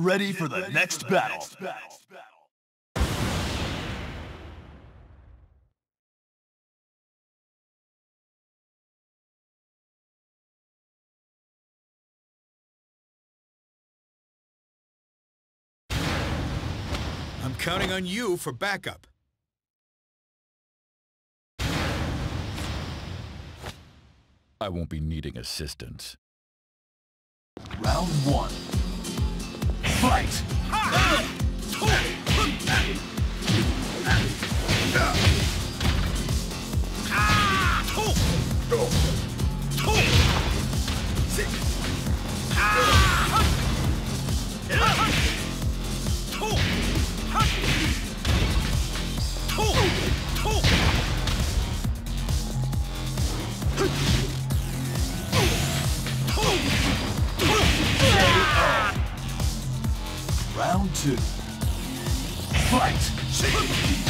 Get ready for the next battle. I'm counting on you for backup. I won't be needing assistance. Round one. Fight! Round two. Fight!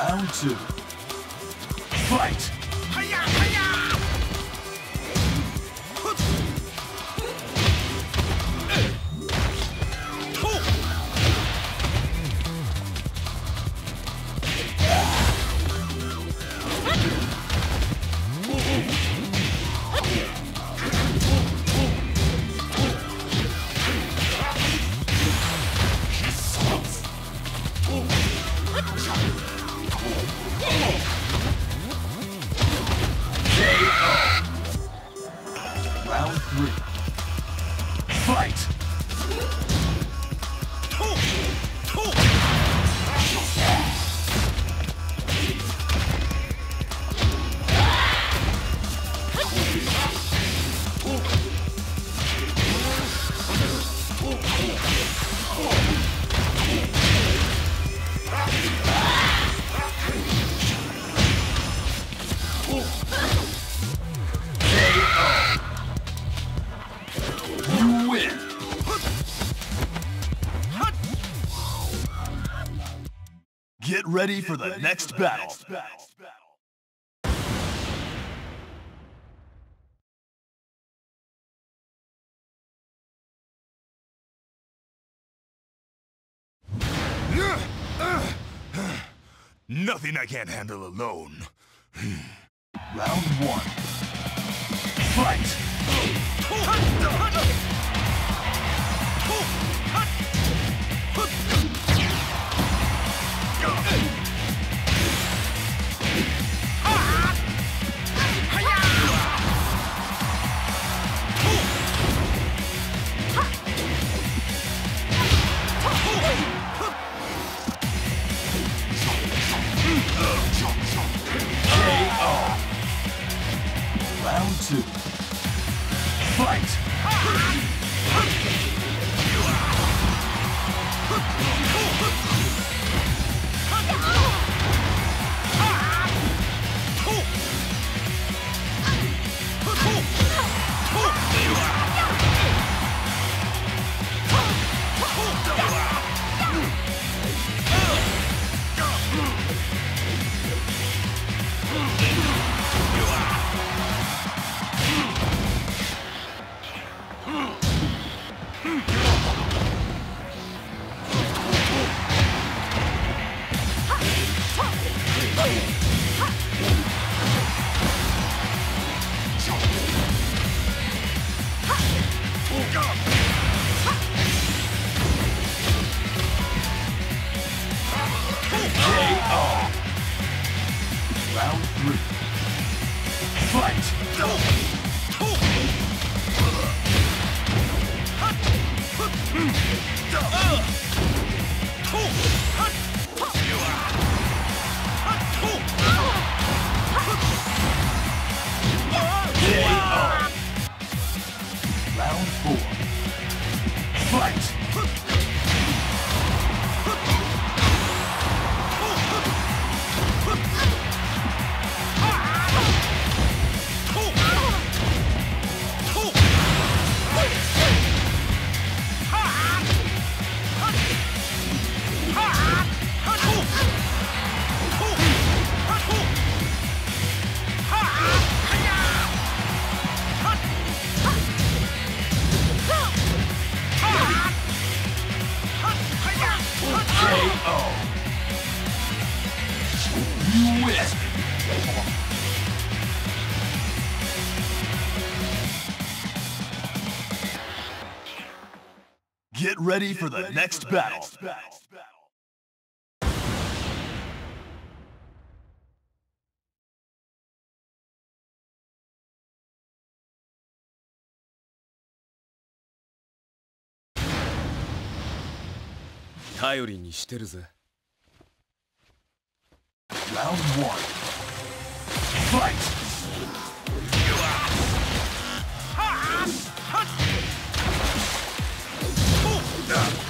Round two. Fight! Ready for the next battle. Nothing I can't handle alone. Round one. Fight! Get ready for the next battle.「頼りにしてるぜ Round one. Fight! KO.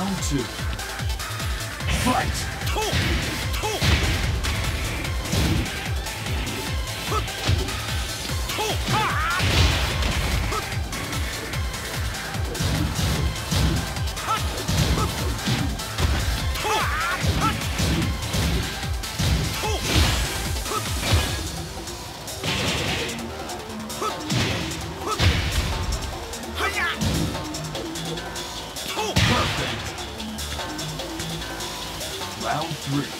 Round two. Fight! Three.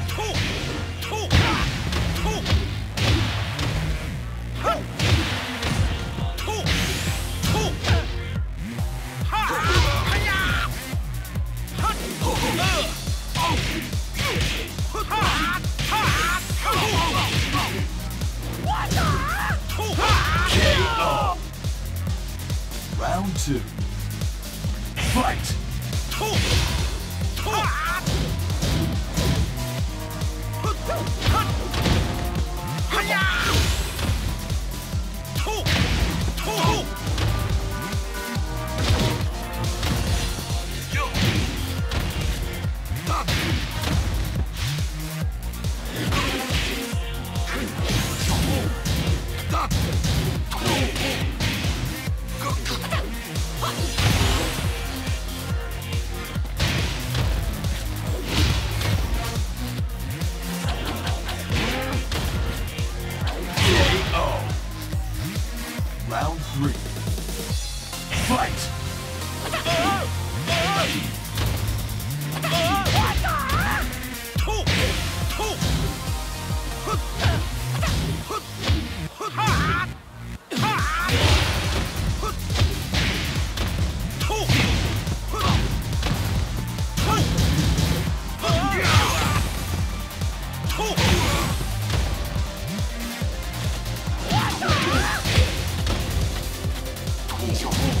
いいで。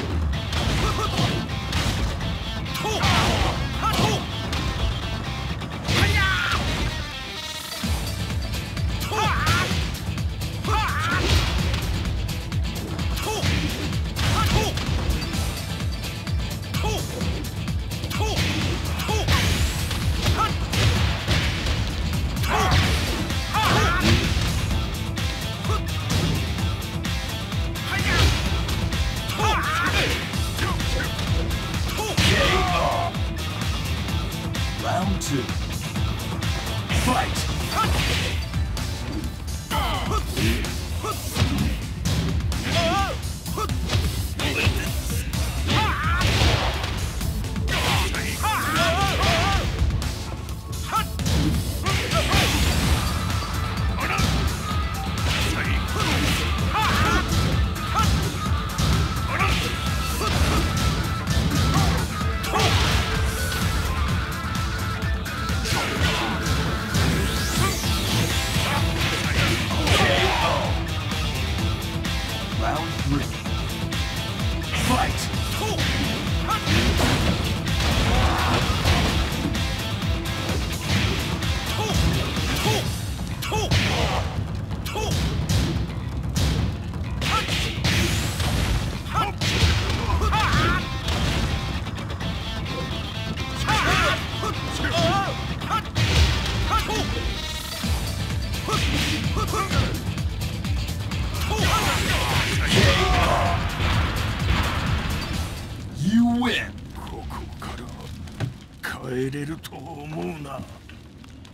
れると思うな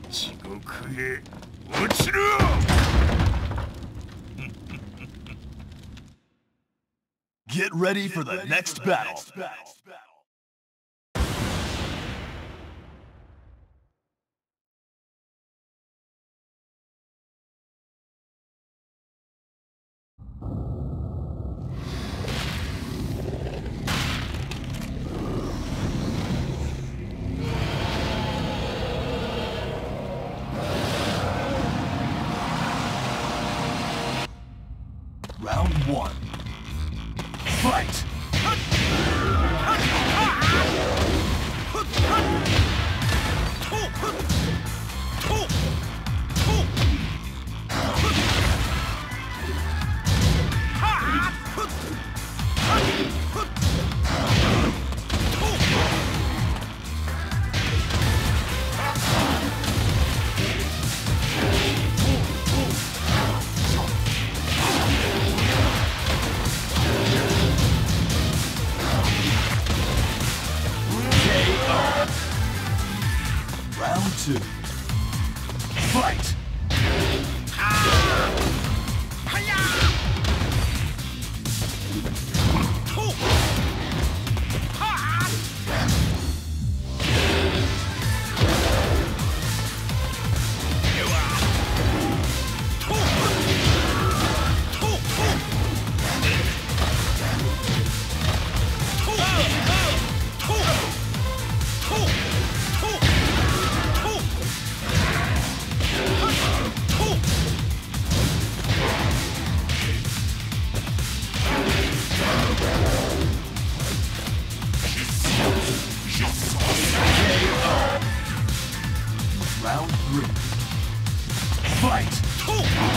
地獄へ落ちろ Get ready for the next battle. Round one. Fight! Two. Fight! Ah! Round Fight!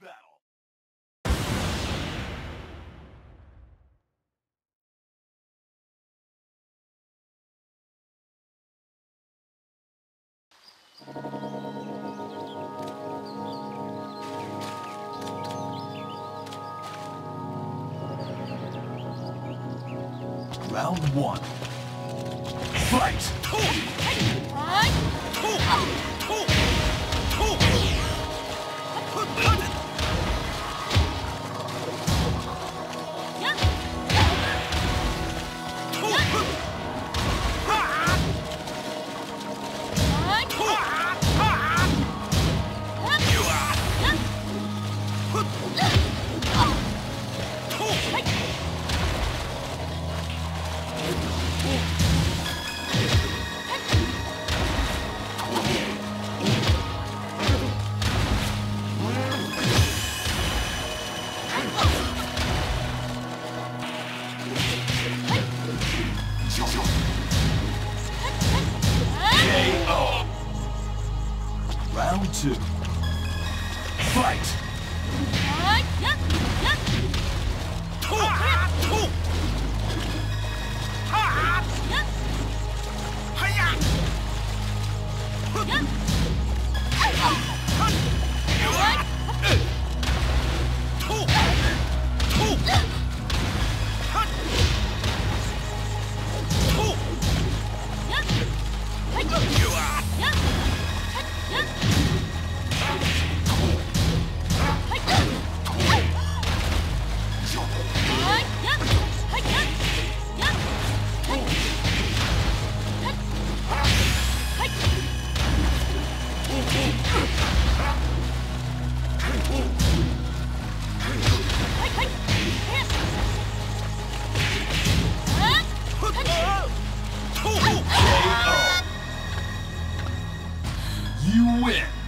Win.